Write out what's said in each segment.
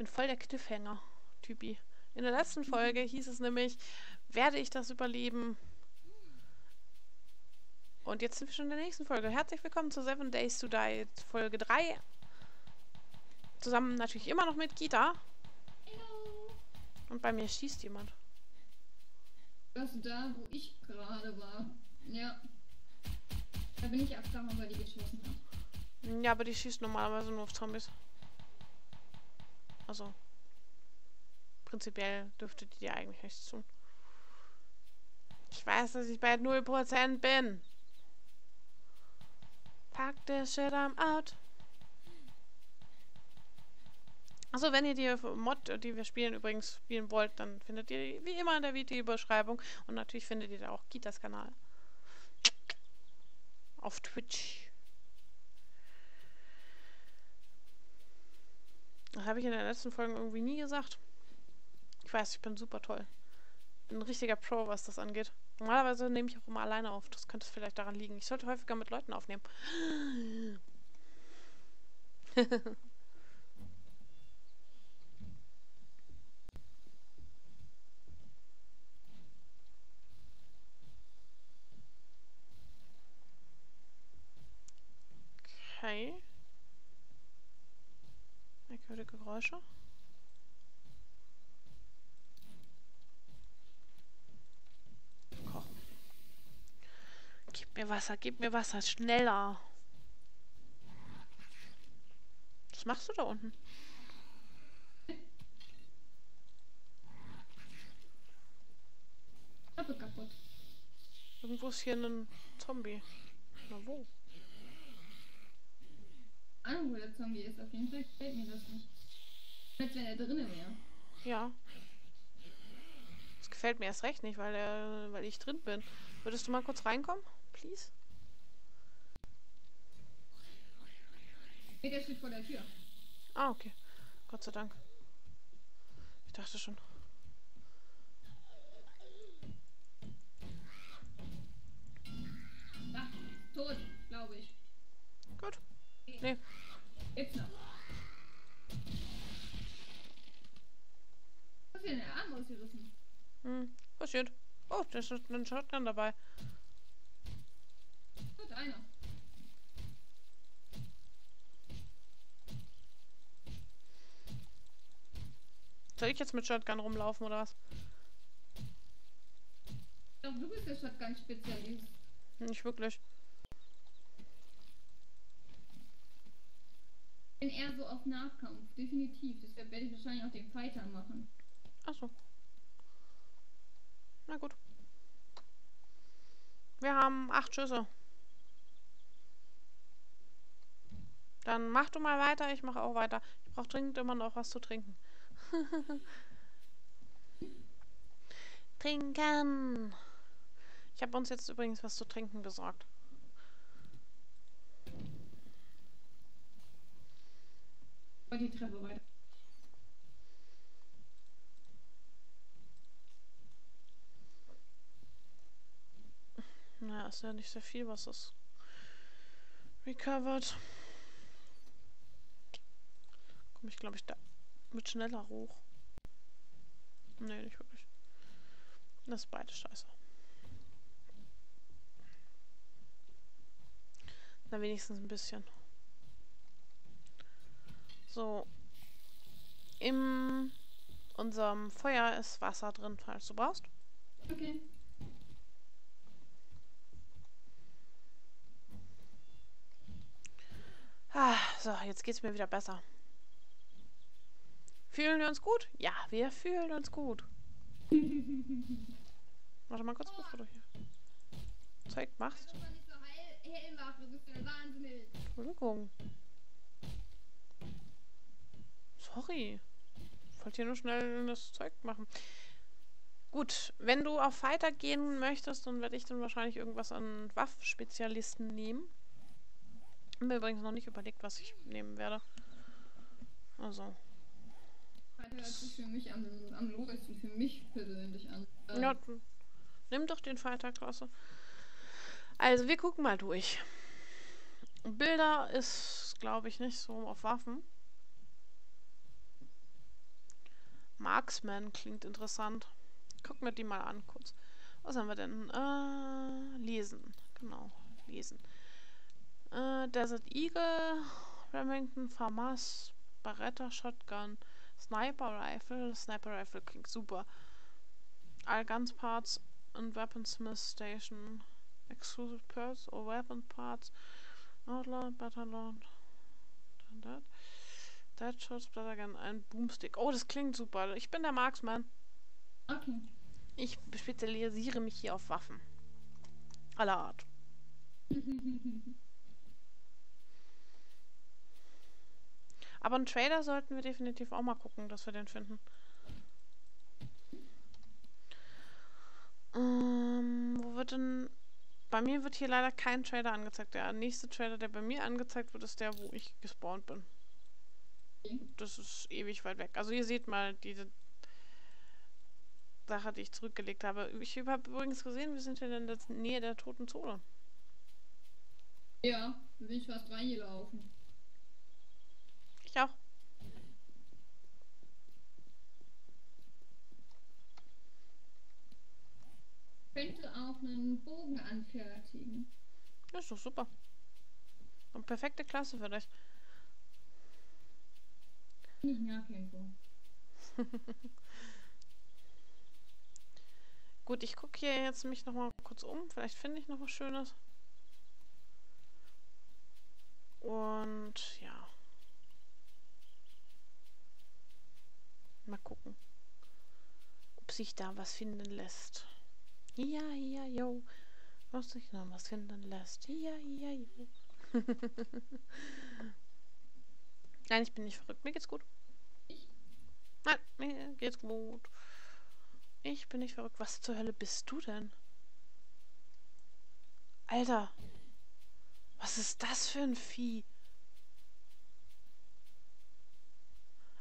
bin voll der Cliffhanger-Typi. In der letzten Folge hieß es nämlich, werde ich das überleben? Und jetzt sind wir schon in der nächsten Folge. Herzlich willkommen zu Seven Days to Die, Folge 3. Zusammen natürlich immer noch mit Gita. Und bei mir schießt jemand. Das da, wo ich gerade war. Ja. Da bin ich abgehauen, weil die geschossen hat. Ja, aber die schießt normalerweise nur auf Zombies. Also. Prinzipiell dürfte die dir eigentlich nichts tun. Ich weiß, dass ich bei 0% bin. Fuck this shit, I'm out. Also wenn ihr die Mod, die wir spielen, übrigens spielen wollt, dann findet ihr die wie immer in der Videobeschreibung. Und natürlich findet ihr da auch Gitas Kanal. Auf Twitch. Habe ich in den letzten Folgen irgendwie nie gesagt. Ich weiß, ich bin super toll. Ein richtiger Pro, was das angeht. Normalerweise nehme ich auch immer alleine auf. Das könnte vielleicht daran liegen. Ich sollte häufiger mit Leuten aufnehmen. okay. Merkwürdige Geräusche. Kochen. Gib mir Wasser, gib mir Wasser, schneller. Was machst du da unten? Kaputt. Irgendwo ist hier ein Zombie. Na wo? Ahnung, wo der Zombie ist. Auf jeden Fall gefällt mir das nicht. Als wenn er drinnen wäre. Ja. Das gefällt mir erst recht nicht, weil, er, weil ich drin bin. Würdest du mal kurz reinkommen? Please? Nee, der steht vor der Tür. Ah, okay. Gott sei Dank. Ich dachte schon. Da, tot, glaube ich. Gut. Nee. Jetzt noch. Was ist denn der Arm ausgerissen? Hm. Passiert. Oh, da ist ein Shotgun dabei. Tot, einer. Soll ich jetzt mit Shotgun rumlaufen oder was? Doch, du bist der Shotgun-Spezialist. Nicht wirklich. Bin eher so auf Nahkampf, definitiv. Deshalb werde ich wahrscheinlich auch den Fighter machen. Achso. Na gut. Wir haben acht Schüsse. Dann mach du mal weiter, ich mache auch weiter. Ich brauche dringend immer noch was zu trinken. trinken! Ich habe uns jetzt übrigens was zu trinken besorgt. Die Treppe weiter. Na, ist ja nicht sehr viel, was es recovered. Komme ich, glaube ich, da mit schneller hoch. Nee, nicht wirklich. Das ist beide scheiße. Na, wenigstens ein bisschen. So. In unserem Feuer ist Wasser drin, falls du brauchst. Okay. Ah, so, jetzt geht's mir wieder besser. Fühlen wir uns gut? Ja, wir fühlen uns gut. Warte mal kurz, bevor du hier Zeug machst. Wenn man nicht so heil, hell macht, du bist ja wahnsinnig. Entschuldigung. Sorry. Ich wollte hier nur schnell das Zeug machen. Gut, wenn du auf Fighter gehen möchtest, dann werde ich dann wahrscheinlich irgendwas an Waffenspezialisten nehmen. Hab mir übrigens noch nicht überlegt, was ich nehmen werde. Also. Fighter hört sich für mich am, am logischsten, für mich persönlich an. Äh, Ja, nimm doch den Fighter-Klasse. Also, wir gucken mal durch. Bilder ist, glaube ich, nicht so auf Waffen. Marksman klingt interessant. Gucken wir die mal an kurz. Was haben wir denn? Äh, lesen. Genau, lesen. Äh, Desert Eagle, Remington, FAMAS, Barretta, Shotgun, Sniper Rifle. Sniper Rifle klingt super. All Guns Parts and Weaponsmith Station. Exclusive Parts or Weapon Parts. Outlaw, Battalion. That. Deadshots, Blattergun, ein Boomstick. Oh, das klingt super. Ich bin der Marksman. Okay. Ich spezialisiere mich hier auf Waffen. Aller Art. Aber einen Trader sollten wir definitiv auch mal gucken, dass wir den finden. Ähm, wo wird denn... Bei mir wird hier leider kein Trader angezeigt. Der nächste Trader, der bei mir angezeigt wird, ist der, wo ich gespawnt bin. Das ist ewig weit weg. Also ihr seht mal diese Sache, die ich zurückgelegt habe. Ich habe übrigens gesehen, wir sind hier in der Nähe der toten Zone. Ja, da bin ich fast reingelaufen. Ich auch. Könnte auch einen Bogen anfertigen. Das ist doch super. Und perfekte Klasse für dich. Nicht Nahkämpfer. Gut, ich gucke hier jetzt mich noch mal kurz um. Vielleicht finde ich noch was Schönes. Und ja. Mal gucken, ob sich da was finden lässt. Ja, ja, yo. Ob sich noch was finden lässt. Ja, ja, yo. Nein, ich bin nicht verrückt. Mir geht's gut. Nein, mir geht's gut. Ich bin nicht verrückt. Was zur Hölle bist du denn? Alter. Was ist das für ein Vieh?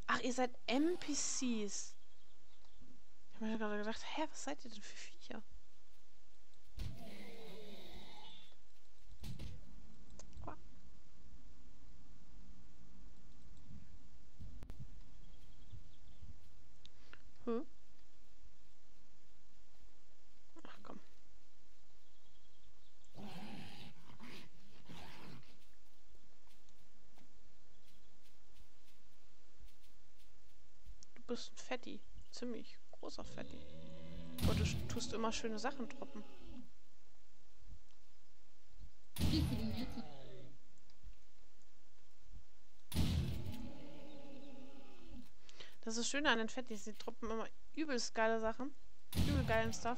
Ach, ihr seid NPCs. Ich habe mir gerade gedacht, hä, was seid ihr denn für Viecher? Hm? Ach komm. Du bist ein Fetti. Ziemlich großer Fetti. Aber du tust immer schöne Sachen droppen. Wie viel jetzt? Das ist das Schöne an den Fettis. Die droppen immer übelst geile Sachen. Übel geilen Stuff.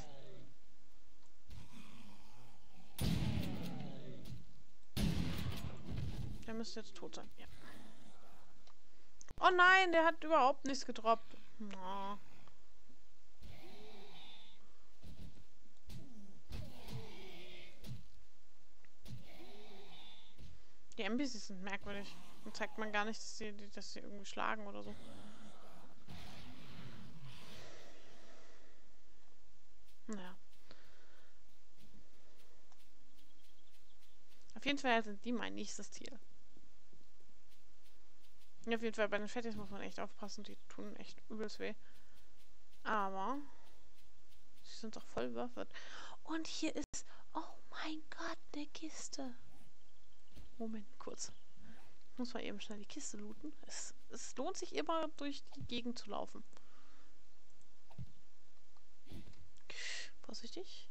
Der müsste jetzt tot sein. Ja. Oh nein, der hat überhaupt nichts gedroppt. Oh. Die NPCs sind merkwürdig. Und zeigt man gar nicht, dass sie, dass sie irgendwie schlagen oder so. Naja. Auf jeden Fall sind die mein nächstes Ziel. Ja, auf jeden Fall bei den Fettis muss man echt aufpassen. Die tun echt übelst weh. Aber sie sind doch voll bewaffnet. Und hier ist... Oh mein Gott, eine Kiste. Moment, kurz. Muss man eben schnell die Kiste looten. Es, es lohnt sich immer, durch die Gegend zu laufen. Vorsichtig.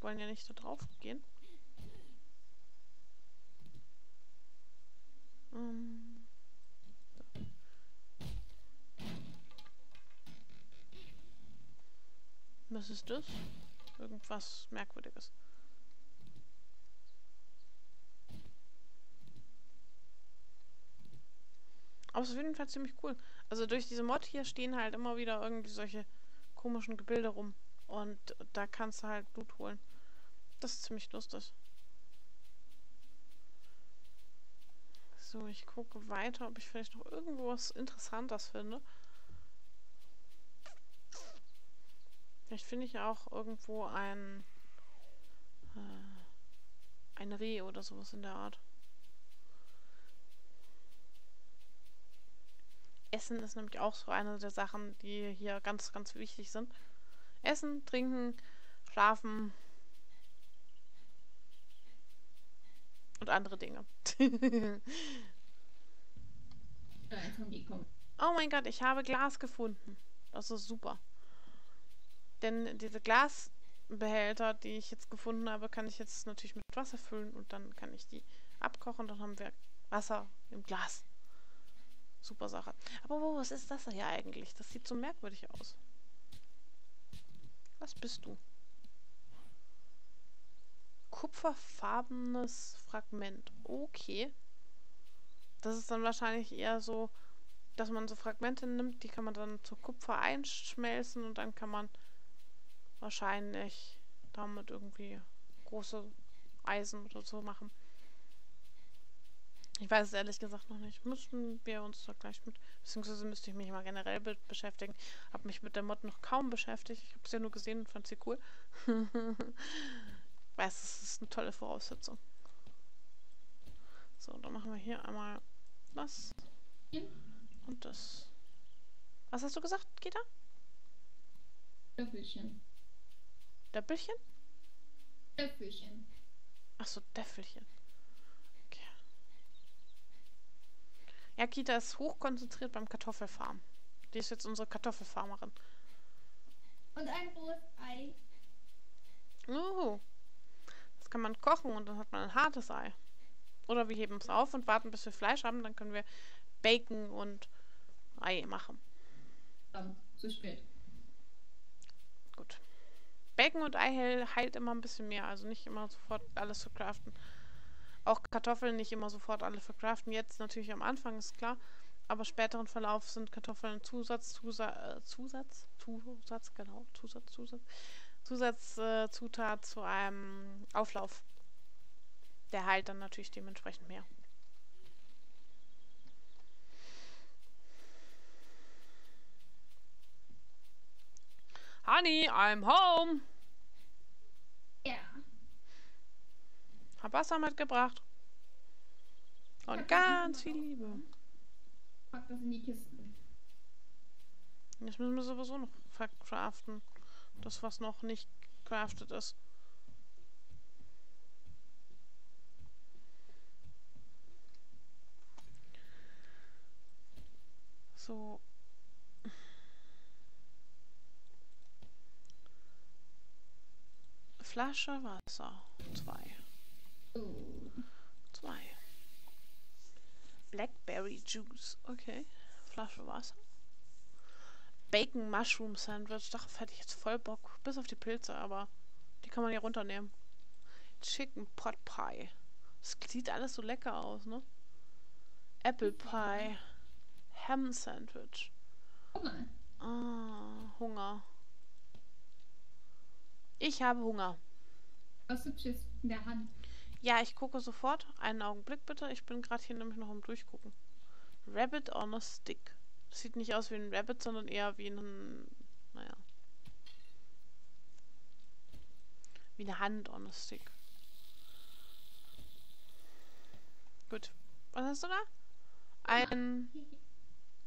Wollen ja nicht da drauf gehen. Ähm. So. Was ist das? Irgendwas Merkwürdiges. Aber es ist auf jeden Fall ziemlich cool. Also durch diese Mod hier stehen halt immer wieder irgendwie solche komischen Gebilde rum. Und da kannst du halt Blut holen. Das ist ziemlich lustig. So, ich gucke weiter, ob ich vielleicht noch irgendwo was Interessantes finde. Vielleicht finde ich ja auch irgendwo ein äh, ein Reh oder sowas in der Art. Essen ist nämlich auch so eine der Sachen, die hier ganz, ganz wichtig sind. Essen, trinken, schlafen und andere Dinge. oh mein Gott, ich habe Glas gefunden. Das ist super. Denn diese Glasbehälter, die ich jetzt gefunden habe, kann ich jetzt natürlich mit Wasser füllen und dann kann ich die abkochen. Dann haben wir Wasser im Glas. Super Sache. Aber wo, was ist das hier eigentlich? Das sieht so merkwürdig aus. Was bist du? Kupferfarbenes Fragment. Okay. Das ist dann wahrscheinlich eher so, dass man so Fragmente nimmt, die kann man dann zu Kupfer einschmelzen und dann kann man wahrscheinlich damit irgendwie große Eisen oder so machen. Ich weiß es ehrlich gesagt noch nicht. Müssten wir uns da gleich mit, beziehungsweise müsste ich mich mal generell be beschäftigen. Habe mich mit der Mod noch kaum beschäftigt. Ich habe es ja nur gesehen und fand sie cool. ich weiß, es ist eine tolle Voraussetzung. So, dann machen wir hier einmal das und das. Was hast du gesagt, Gita? Döffelchen. Döppelchen? Döffelchen. Achso, Däffelchen. Ja, Kita ist hochkonzentriert beim Kartoffelfarm. Die ist jetzt unsere Kartoffelfarmerin. Und ein rohes Ei. Uh, das kann man kochen und dann hat man ein hartes Ei. Oder wir heben es auf und warten, bis wir Fleisch haben. Dann können wir Bacon und Ei machen. Dann, zu spät. Gut. Bacon und Ei heilt immer ein bisschen mehr. Also nicht immer sofort alles zu craften. Auch Kartoffeln nicht immer sofort alle verkraften. Jetzt natürlich am Anfang ist klar. Aber späteren Verlauf sind Kartoffeln Zusatz, Zusatz, äh, Zusatz, Zusatz, genau, Zusatz, Zusatz, Zusatzzutat äh, zu einem Auflauf. Der heilt dann natürlich dementsprechend mehr. Honey, I'm home. Ja. Hab Wasser mitgebracht. Und ganz viel Liebe. Pack das in die Kisten. Jetzt müssen wir sowieso noch verkraften. Das, was noch nicht crafted ist. So. Flasche Wasser. Zwei. Zwei. Blackberry Juice. Okay. Flasche Wasser. Bacon Mushroom Sandwich. Darauf hätte ich jetzt voll Bock. Bis auf die Pilze, aber die kann man hier runternehmen. Chicken Pot Pie. Das sieht alles so lecker aus, ne? Apple Pie. Ham Sandwich. Hunger. Ah, Hunger. Ich habe Hunger. Was hübsches in der Hand. Ja, ich gucke sofort. Einen Augenblick bitte. Ich bin gerade hier nämlich noch am Durchgucken. Rabbit on a Stick. Das sieht nicht aus wie ein Rabbit, sondern eher wie ein. Naja. Wie eine Hand on a Stick. Gut. Was hast du da? Ein.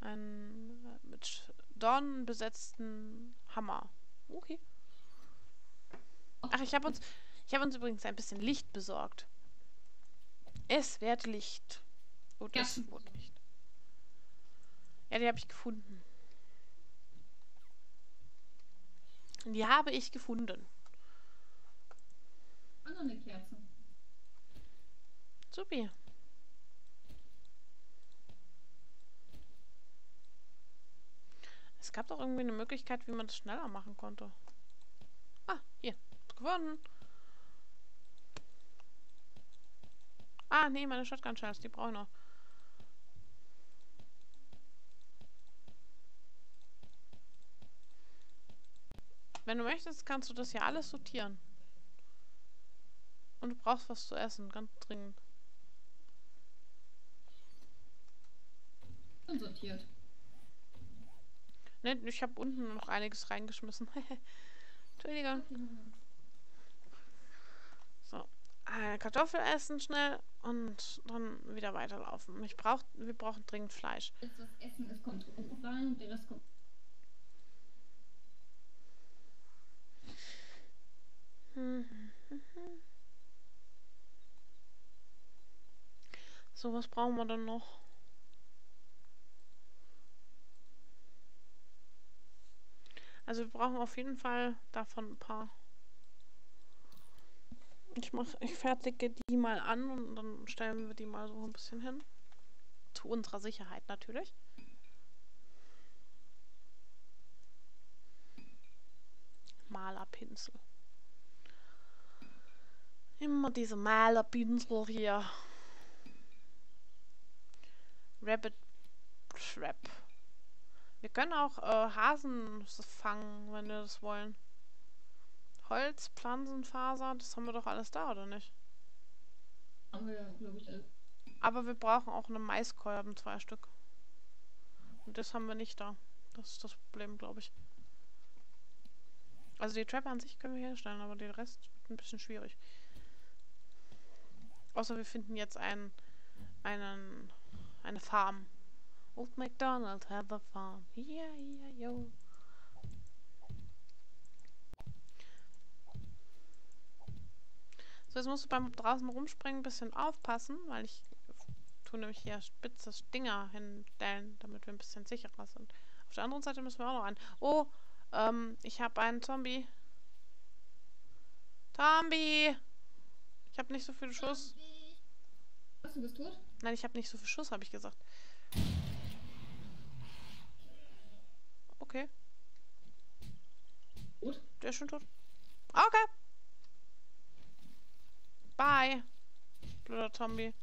Ein. Mit Dornen besetzten Hammer. Okay. Ach, ich habe uns. Ich habe uns übrigens ein bisschen Licht besorgt. Es wird Licht. Oh, das ja. Licht. Ja, die habe ich gefunden. Die habe ich gefunden. Und noch eine Kerze. Supi. Es gab doch irgendwie eine Möglichkeit, wie man das schneller machen konnte. Ah, hier. Gewonnen. Ah, nee, meine Shotgun Shells, die brauche ich noch. Wenn du möchtest, kannst du das hier alles sortieren. Und du brauchst was zu essen, ganz dringend. Und sortiert. Ne, ich habe unten noch einiges reingeschmissen. Entschuldigung. Äh, Kartoffel essen schnell und dann wieder weiterlaufen. Ich brauch, wir brauchen dringend Fleisch. Das Essen ist kommt rein und der Rest kommt. So, was brauchen wir dann noch? Also wir brauchen auf jeden Fall davon ein paar. Ich mach, ich fertige die mal an und dann stellen wir die mal so ein bisschen hin. Zu unserer Sicherheit natürlich. Malerpinsel. Immer diese Malerpinsel hier. Rabbit Trap. Wir können auch äh, Hasen fangen, wenn wir das wollen. Holz, Pflanzenfaser, das haben wir doch alles da, oder nicht? Haben wir, glaube ich, alles. Aber wir brauchen auch eine Maiskolben, zwei Stück. Und das haben wir nicht da. Das ist das Problem, glaube ich. Also die Trap an sich können wir herstellen, aber den Rest wird ein bisschen schwierig. Außer wir finden jetzt einen, einen, eine Farm. Old MacDonald had a farm. Yeah, yeah, yo. So, jetzt musst du beim draußen rumspringen ein bisschen aufpassen, weil ich tue nämlich hier spitze Stinger hinstellen, damit wir ein bisschen sicherer sind. Auf der anderen Seite müssen wir auch noch einen. Oh, ähm, ich habe einen Zombie. Zombie! Ich habe nicht so viel Schuss. Was, du bist tot? Nein, ich habe nicht so viel Schuss, habe ich gesagt. Okay. Gut. Der ist schon tot. Okay. Bye. Blöder Zombie.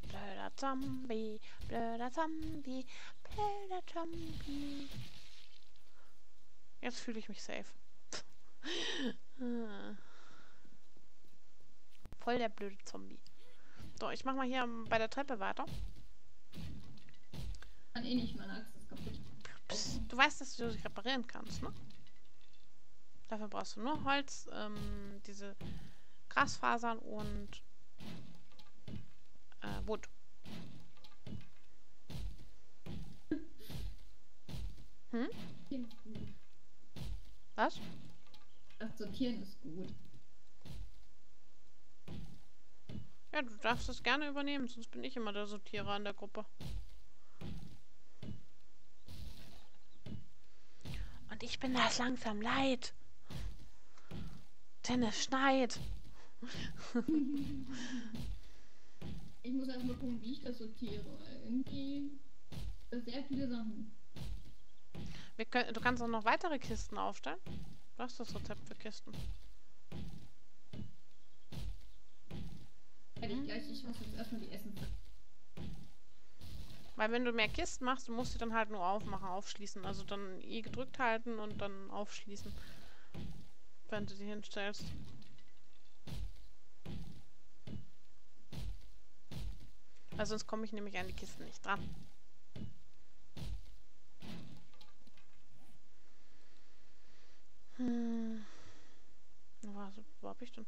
Blöder Zombie. Blöder Zombie. Blöder Zombie. Jetzt fühle ich mich safe. Voll der blöde Zombie. So, ich mach mal hier bei der Treppe weiter. Kann eh nicht, meine Axt ist kaputt. Psst, du weißt, dass du sie reparieren kannst, ne? Dafür brauchst du nur Holz, ähm, diese Grasfasern und äh, Wood. Hm? Was? Das Sortieren ist gut. Ja, du darfst das gerne übernehmen, sonst bin ich immer der Sortierer in der Gruppe. Und ich bin das langsam leid. Denn es schneit. ich muss erstmal gucken, wie ich das sortiere. Irgendwie sind sehr viele Sachen. Können, du kannst auch noch weitere Kisten aufstellen. Du hast das Rezept für Kisten. Hätte ich gleich, ich muss jetzt erstmal die Essen. Weil wenn du mehr Kisten machst, du musst sie dann halt nur aufmachen, aufschließen. Also dann I gedrückt halten und dann aufschließen. Wenn du die hinstellst. Weil sonst komme ich nämlich an die Kisten nicht dran. Hm. Was, wo hab ich denn?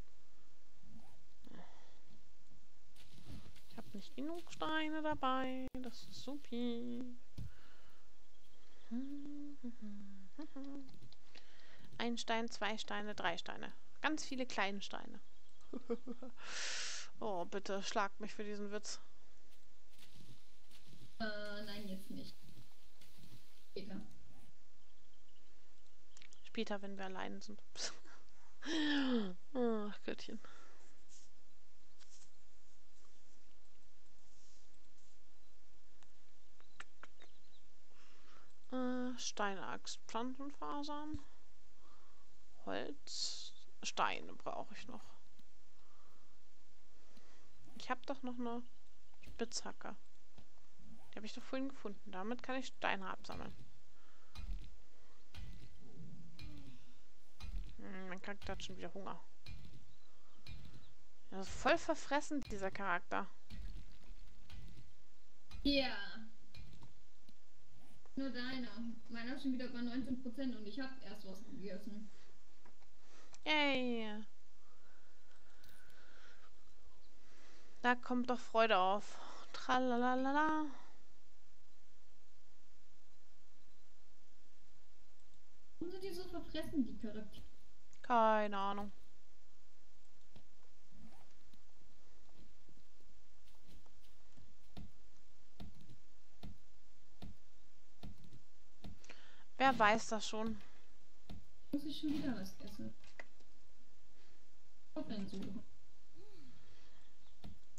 Ich habe nicht genug Steine dabei. Das ist supi. Ein Stein, zwei Steine, drei Steine. Ganz viele kleine Steine. oh, bitte schlag mich für diesen Witz. Äh, nein, jetzt nicht. Später. Später, wenn wir allein sind. Ach, Göttchen. Äh, Steinaxt, Pflanzenfasern, Holz, Steine brauche ich noch. Ich habe doch noch eine Spitzhacke. Die habe ich doch vorhin gefunden. Damit kann ich Steine absammeln. Hm, mein Charakter hat schon wieder Hunger. Er ist voll verfressen, dieser Charakter. Ja. Nur deiner. Meiner ist schon wieder bei 19% und ich habe erst was gegessen. Yay. Da kommt doch Freude auf. Tralalala. Warum sind die so verfressen, die Charaktere? Keine Ahnung. Wer weiß das schon? Muss ich schon wieder was essen?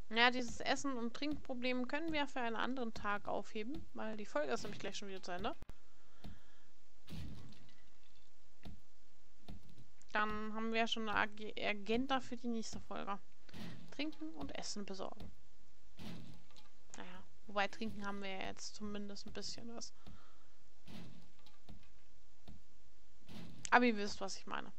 Ja, dieses Essen- und Trinkproblem können wir für einen anderen Tag aufheben, weil die Folge ist nämlich gleich schon wieder zu Ende. Dann haben wir schon eine Agenda für die nächste Folge. Trinken und Essen besorgen. Naja, wobei trinken haben wir jetzt zumindest ein bisschen was. Aber ihr wisst, was ich meine.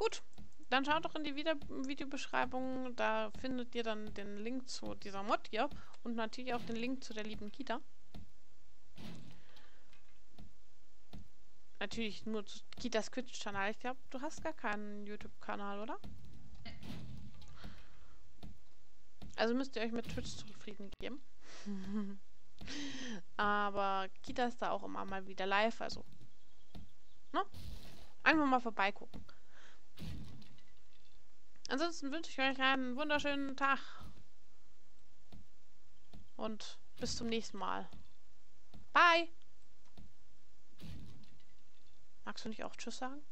Gut, dann schaut doch in die Video Videobeschreibung. Da findet ihr dann den Link zu dieser Mod hier und natürlich auch den Link zu der lieben Kita. Natürlich nur zu Kitas Twitch-Kanal. Ich glaube, du hast gar keinen YouTube-Kanal, oder? Also müsst ihr euch mit Twitch zufrieden geben. Aber Kita ist da auch immer mal wieder live, also. Ne? Einfach mal vorbeigucken. Ansonsten wünsche ich euch einen wunderschönen Tag. Und bis zum nächsten Mal. Bye! Magst du nicht auch Tschüss sagen?